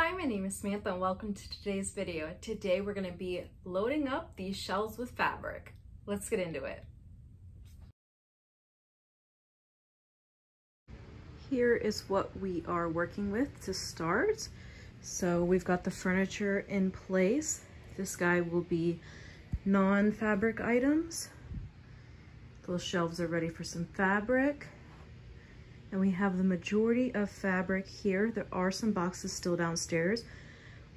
Hi, my name is Samantha and welcome to today's video. Today we're going to be loading up these shelves with fabric. Let's get into it. Here is what we are working with to start. So we've got the furniture in place. This guy will be non-fabric items. Those shelves are ready for some fabric and we have the majority of fabric here. There are some boxes still downstairs.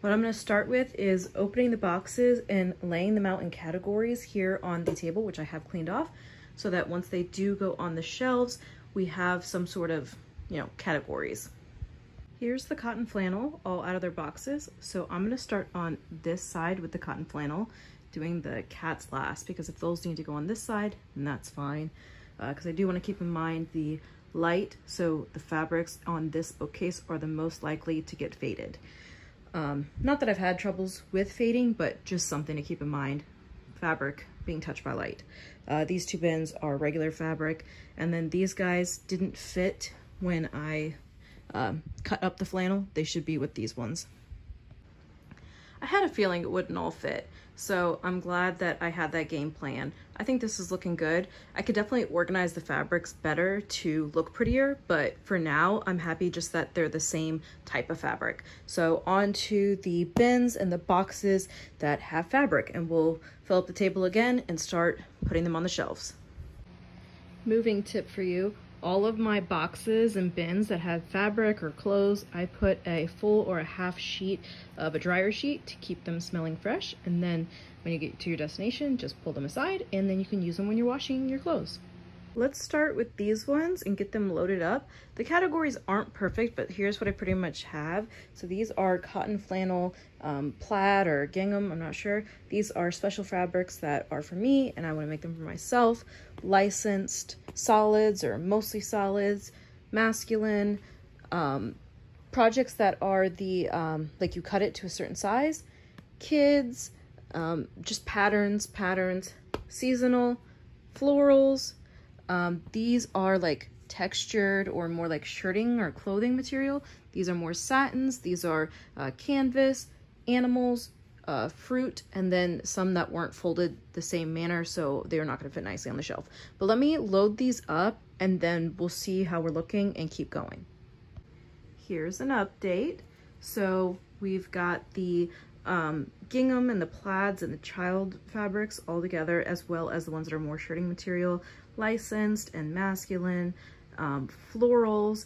What I'm gonna start with is opening the boxes and laying them out in categories here on the table, which I have cleaned off, so that once they do go on the shelves, we have some sort of, you know, categories. Here's the cotton flannel all out of their boxes. So I'm gonna start on this side with the cotton flannel, doing the cats last, because if those need to go on this side, then that's fine. Because uh, I do wanna keep in mind the light, so the fabrics on this bookcase are the most likely to get faded. Um, not that I've had troubles with fading, but just something to keep in mind. Fabric being touched by light. Uh, these two bins are regular fabric, and then these guys didn't fit when I um, cut up the flannel. They should be with these ones. I had a feeling it wouldn't all fit. So I'm glad that I had that game plan. I think this is looking good. I could definitely organize the fabrics better to look prettier, but for now, I'm happy just that they're the same type of fabric. So on to the bins and the boxes that have fabric, and we'll fill up the table again and start putting them on the shelves. Moving tip for you, all of my boxes and bins that have fabric or clothes, I put a full or a half sheet of a dryer sheet to keep them smelling fresh. And then when you get to your destination, just pull them aside and then you can use them when you're washing your clothes. Let's start with these ones and get them loaded up. The categories aren't perfect, but here's what I pretty much have. So these are cotton flannel, um, plaid or gingham, I'm not sure. These are special fabrics that are for me and I wanna make them for myself. Licensed solids or mostly solids, masculine, um, projects that are the, um, like you cut it to a certain size, kids, um, just patterns, patterns, seasonal, florals, um, these are like textured or more like shirting or clothing material. These are more satins. These are uh, canvas, animals, uh, fruit, and then some that weren't folded the same manner, so they're not going to fit nicely on the shelf. But let me load these up, and then we'll see how we're looking and keep going. Here's an update. So we've got the um, gingham and the plaids and the child fabrics all together, as well as the ones that are more shirting material licensed and masculine, um, florals,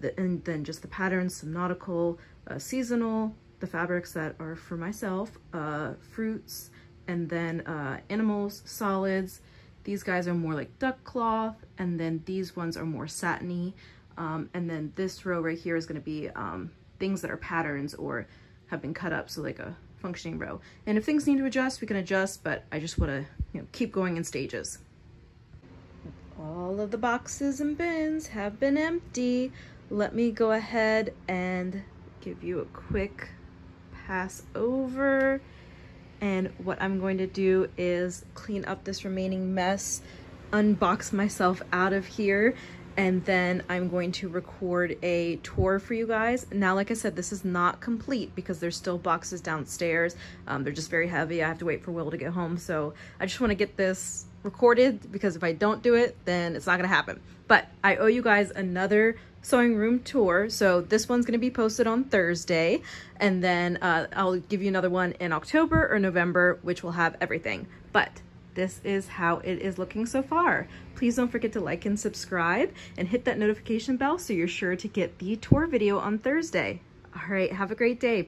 the, and then just the patterns, some nautical, uh, seasonal, the fabrics that are for myself, uh, fruits, and then uh, animals, solids. These guys are more like duck cloth, and then these ones are more satiny. Um, and then this row right here is gonna be um, things that are patterns or have been cut up, so like a functioning row. And if things need to adjust, we can adjust, but I just wanna you know, keep going in stages. All of the boxes and bins have been empty. Let me go ahead and give you a quick pass over. And what I'm going to do is clean up this remaining mess, unbox myself out of here, and then I'm going to record a tour for you guys. Now, like I said, this is not complete because there's still boxes downstairs. Um, they're just very heavy. I have to wait for Will to get home. So I just want to get this recorded because if I don't do it, then it's not gonna happen. But I owe you guys another sewing room tour. So this one's gonna be posted on Thursday. And then uh, I'll give you another one in October or November, which will have everything. But this is how it is looking so far. Please don't forget to like and subscribe and hit that notification bell so you're sure to get the tour video on Thursday. All right, have a great day.